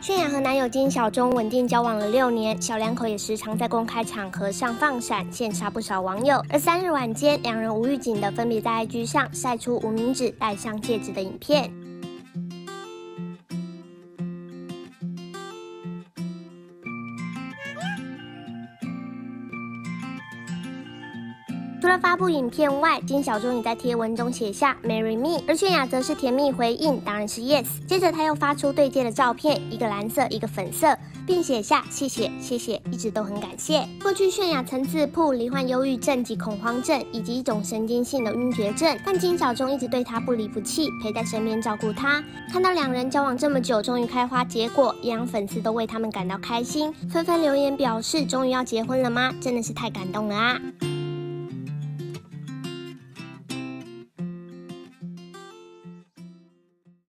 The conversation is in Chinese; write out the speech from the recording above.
泫雅和男友金小钟稳定交往了六年，小两口也时常在公开场合上放闪，羡煞不少网友。而三日晚间，两人无预警的分别在 IG 上晒出无名指戴上戒指的影片。除了发布影片外，金小钟也在贴文中写下 “marry me”，而泫雅则是甜蜜回应，当然是 yes。接着他又发出对戒的照片，一个蓝色，一个粉色，并写下谢谢谢谢，一直都很感谢。过去泫雅曾自曝罹患忧郁症及恐慌症，以及一种神经性的晕厥症，但金小钟一直对她不离不弃，陪在身边照顾她。看到两人交往这么久，终于开花结果，也让粉丝都为他们感到开心，纷纷留言表示终于要结婚了吗？真的是太感动了啊！